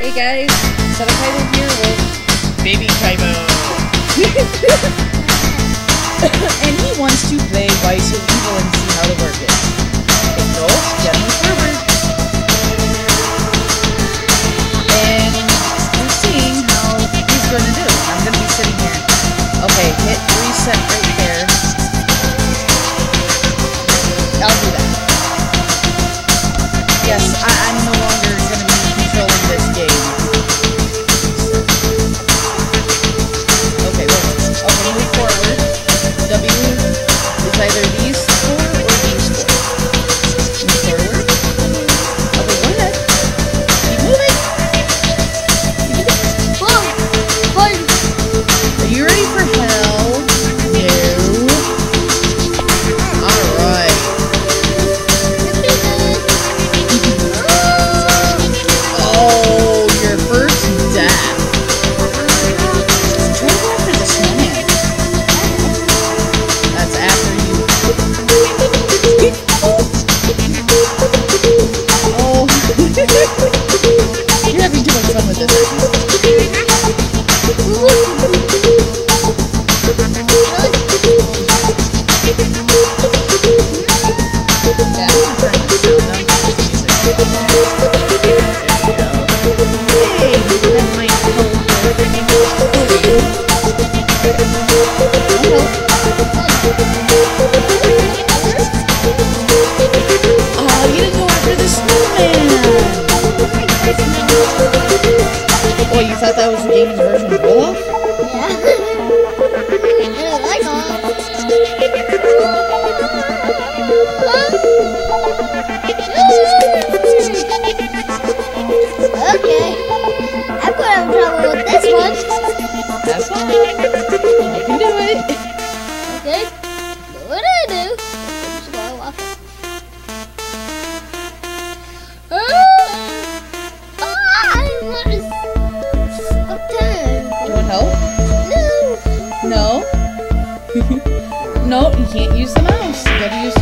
Hey guys, Seta Kaibo here with Baby Kaibo. and he wants to play Why So Evil and see how to work it. get no, Gentleman Fervor. And we're seeing how he's gonna do. I'm gonna be sitting here. Okay, hit reset right there. David version can't use the mouse. You gotta use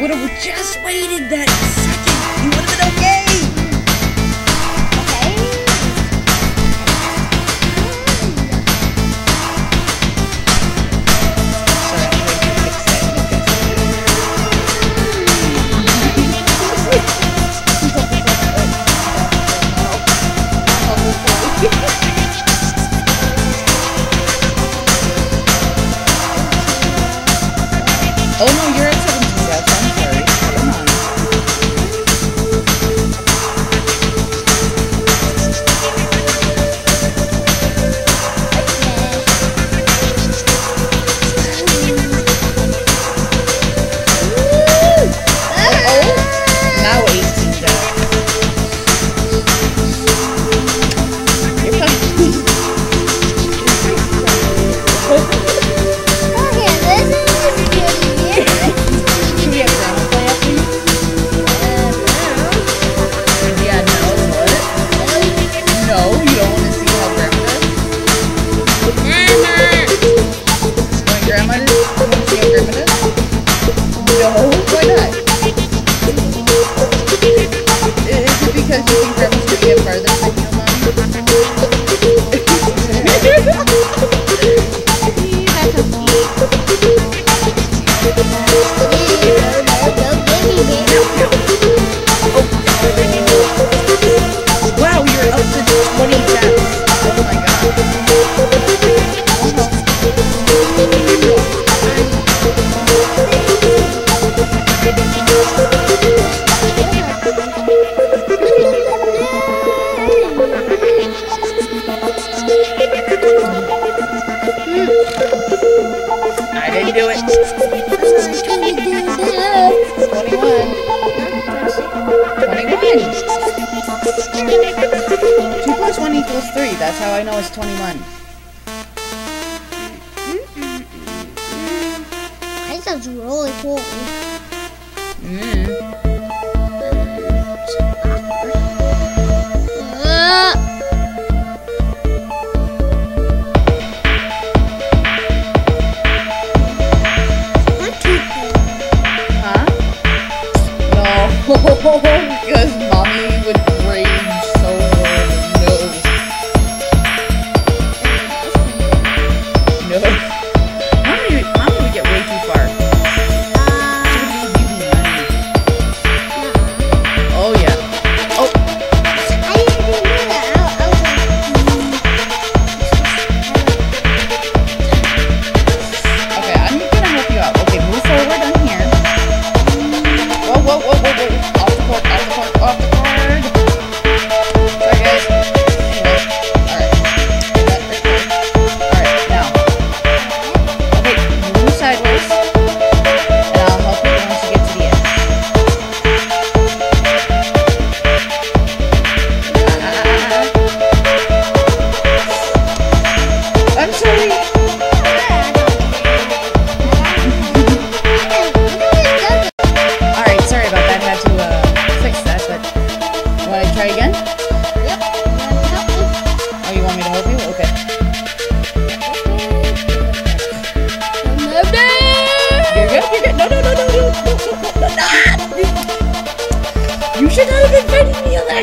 would have just waited that second. sounds really cool. Mm. Uh. Cool. Huh? No.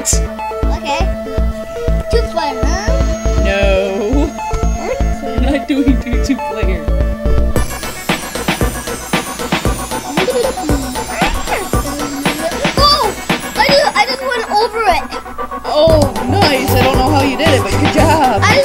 What? Okay. Two player, huh? No. We're not doing two, two player. Oh, I just went over it. Oh, nice. I don't know how you did it, but good job. I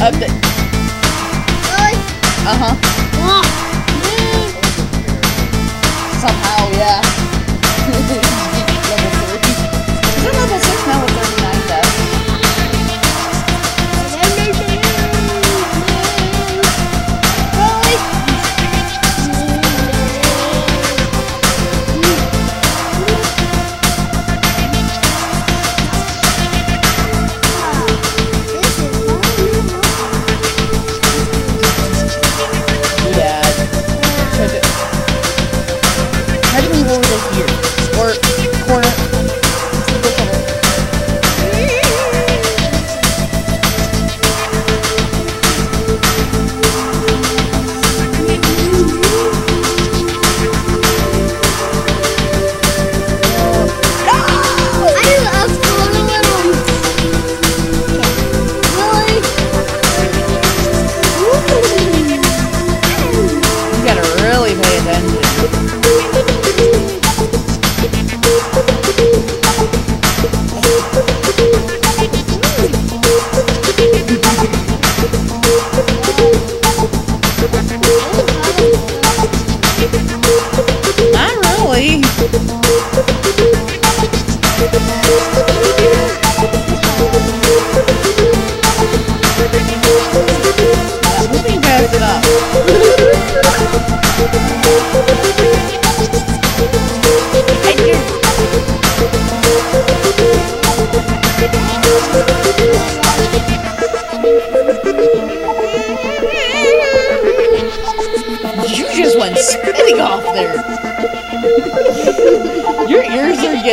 of the... Uh-huh.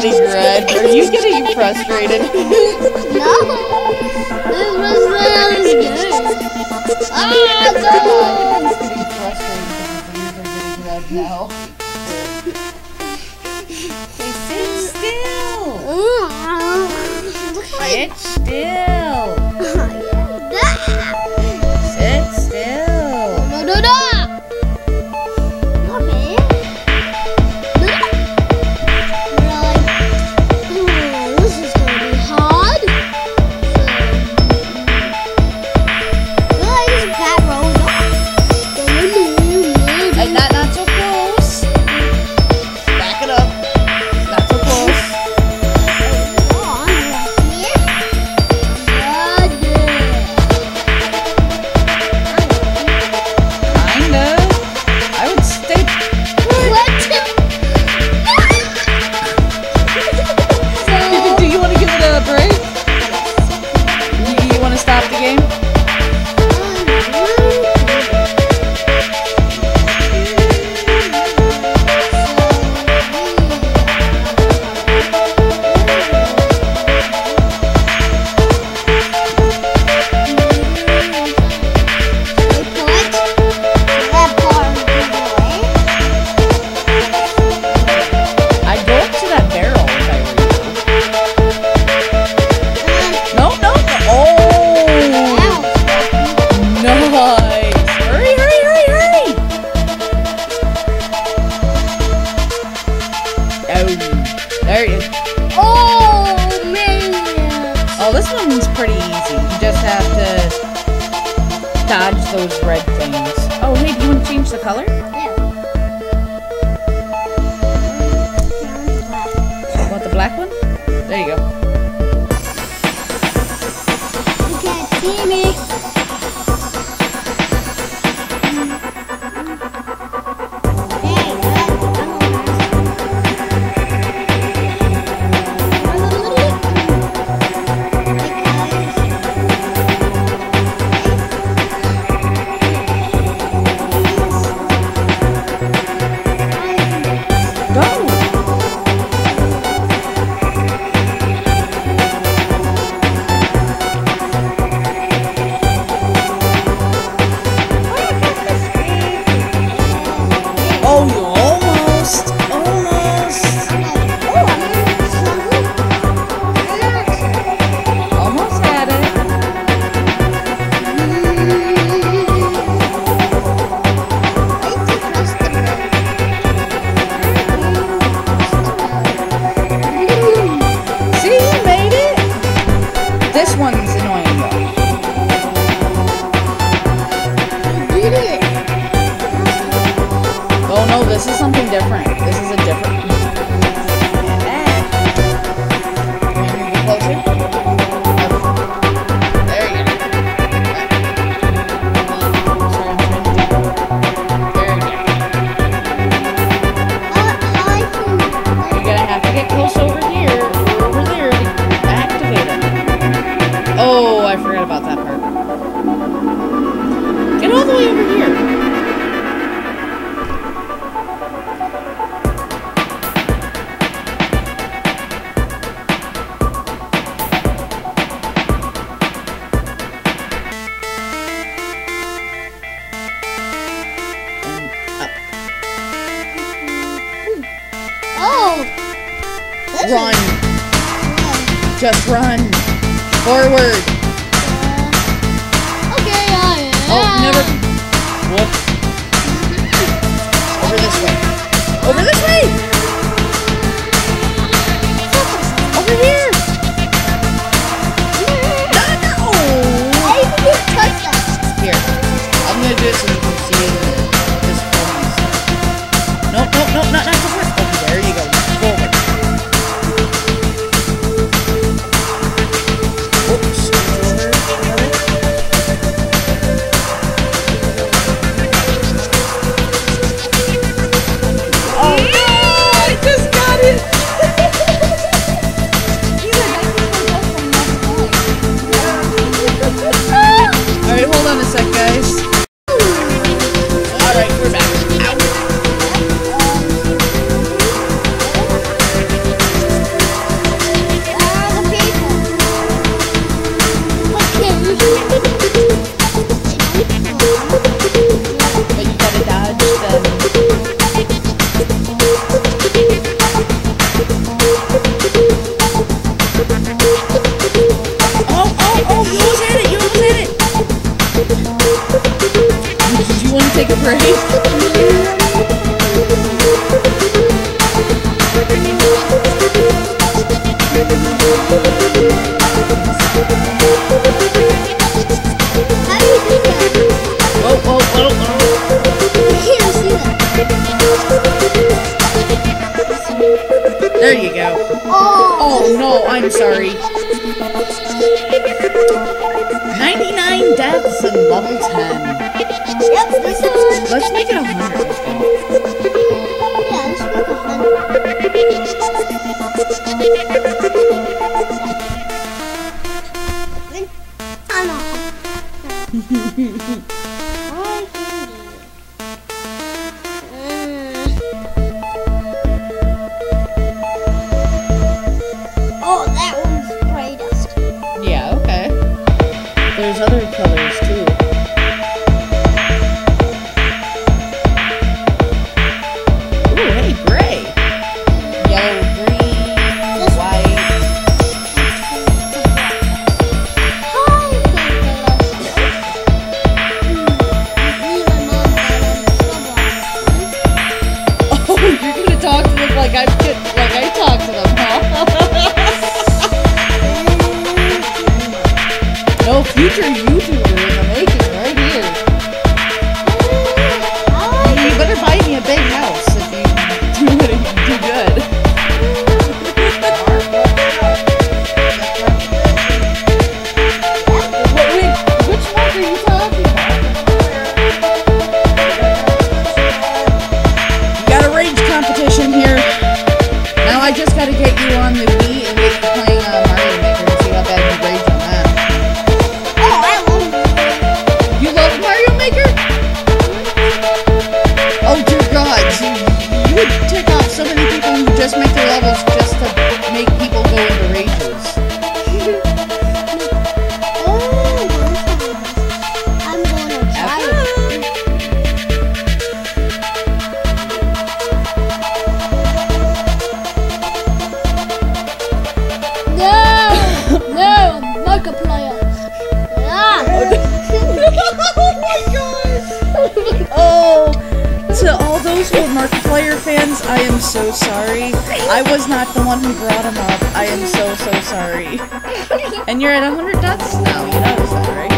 getting red? Are you getting frustrated? no. this was really good. Ah, no! getting frustrated now. Sit still! Sit still! this one's pretty easy. You just have to dodge those red things. Oh, hey, do you want to change the color? Yeah. Want the black one? There you go. You can't see me. Run. Just run. Forward. Uh, okay, I oh, am. Oh, never. Whoops. Over this way. Over this way! sorry. 99 deaths in level 10. Markiplier fans, I am so sorry. I was not the one who brought him up. I am so, so sorry. and you're at 100 deaths now, you notice that, right?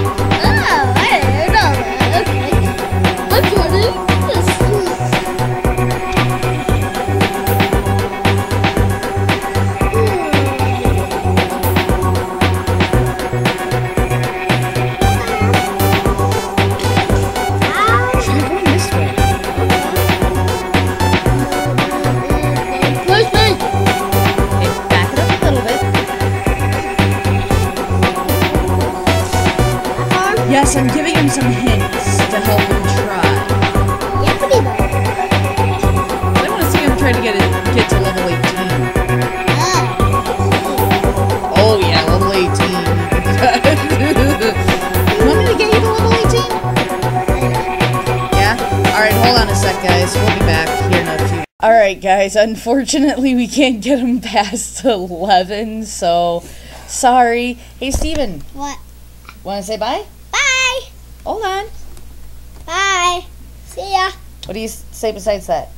so I'm giving him some hints to help him try. Yeah, pretty much. I want to see him try to get it, get to level 18. Yeah. Oh yeah, level 18. want me to get you to level 18? Yeah? Alright, hold on a sec, guys. We'll be back here in a few Alright guys, unfortunately we can't get him past 11, so sorry. Hey Steven. What? Wanna say bye? Bye. Hold on. Bye. See ya. What do you say besides that?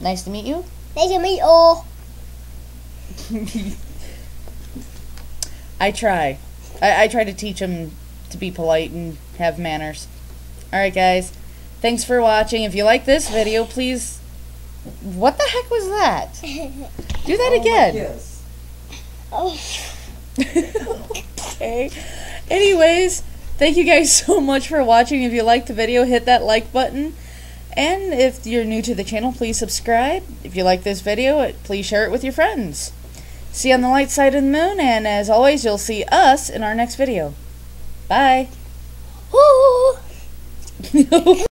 Nice to meet you? Nice to meet you. I try. I, I try to teach him to be polite and have manners. Alright, guys. Thanks for watching. If you like this video, please. What the heck was that? Do that Oh, again. kiss. Oh. okay. Anyways, thank you guys so much for watching. If you liked the video, hit that like button. And if you're new to the channel, please subscribe. If you like this video, please share it with your friends. See you on the light side of the moon, and as always, you'll see us in our next video. Bye.